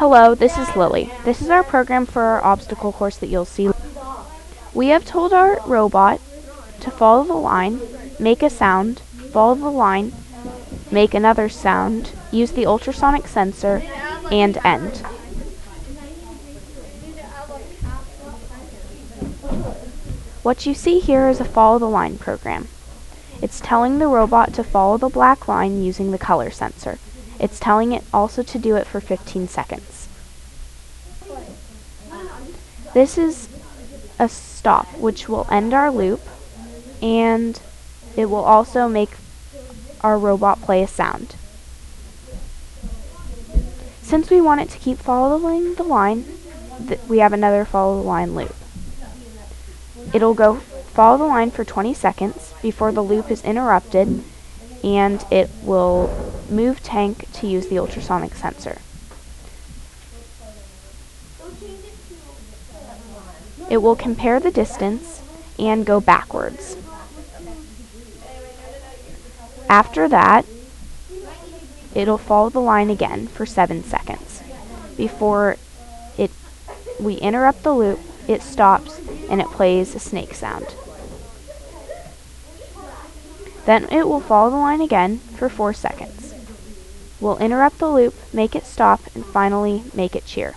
Hello, this is Lily. This is our program for our obstacle course that you'll see. We have told our robot to follow the line, make a sound, follow the line, make another sound, use the ultrasonic sensor, and end. What you see here is a follow the line program. It's telling the robot to follow the black line using the color sensor. It's telling it also to do it for 15 seconds. This is a stop, which will end our loop, and it will also make our robot play a sound. Since we want it to keep following the line, th we have another follow the line loop. It'll go follow the line for 20 seconds before the loop is interrupted and it will move tank to use the ultrasonic sensor. It will compare the distance and go backwards. After that, it'll follow the line again for 7 seconds. Before it we interrupt the loop, it stops and it plays a snake sound. Then it will follow the line again for 4 seconds. We'll interrupt the loop, make it stop, and finally make it cheer.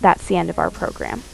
That's the end of our program.